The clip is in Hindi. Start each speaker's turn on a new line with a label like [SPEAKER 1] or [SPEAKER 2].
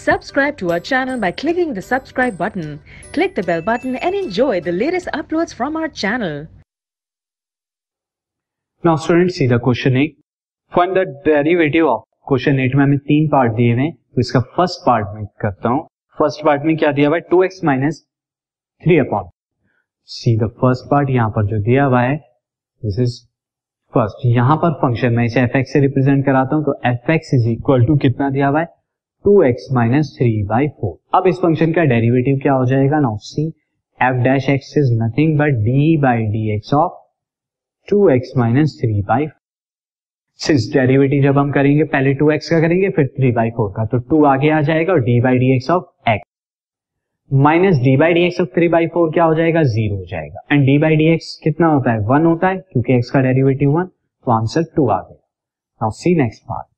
[SPEAKER 1] Subscribe to our channel by clicking the subscribe button. Click the bell button and enjoy the latest uploads from our channel.
[SPEAKER 2] Now student see the question eight find the derivative of question eight में हमें तीन पार्ट दिए हैं। तो इसका फ़र्स्ट पार्ट में करता हूँ। फ़र्स्ट पार्ट में क्या दिया हुआ है? Two x minus three upon see the first part यहाँ पर जो दिया हुआ है दिस इज़ फ़र्स्ट यहाँ पर फ़ंक्शन में इसे एफ़ से रिप्रेजेंट कराता हूँ। तो f x is equal to कितना दिया हुआ है? Two x minus three by four. अब इस फ़ंक्शन का डेरिवेटिव क्या हो जाएगा? Now see f dash x is nothing but d by d x of two x minus three by since derivative जब हम करेंगे, पहले टू एक्स का करेंगे, फिर थ्री बाई फोर का। तो टू आगे आ जाएगा और d by d x of x minus d by d x of three by four क्या हो जाएगा? ज़ीरो हो जाएगा। And d by d x कितना होता है? वन होता है, क्योंकि एक्स का डेरिवेटिव वन तो आंसर टू आ गया। नाउ सी नेक्स्ट पार्ट